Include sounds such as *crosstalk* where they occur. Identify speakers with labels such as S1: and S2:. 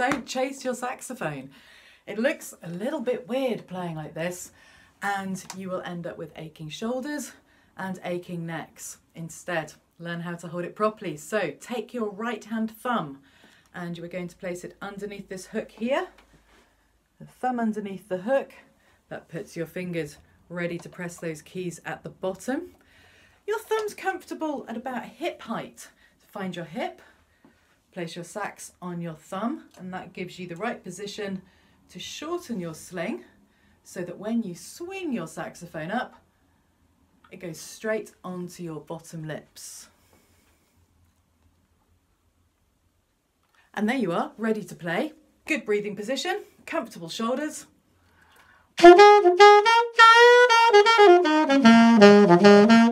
S1: Don't chase your saxophone. It looks a little bit weird playing like this and you will end up with aching shoulders and aching necks. Instead, learn how to hold it properly. So take your right hand thumb and you are going to place it underneath this hook here. The thumb underneath the hook, that puts your fingers ready to press those keys at the bottom. Your thumb's comfortable at about hip height. So find your hip, place your sax on your thumb and that gives you the right position to shorten your sling so that when you swing your saxophone up, it goes straight onto your bottom lips. And there you are, ready to play. Good breathing position, comfortable shoulders. *laughs*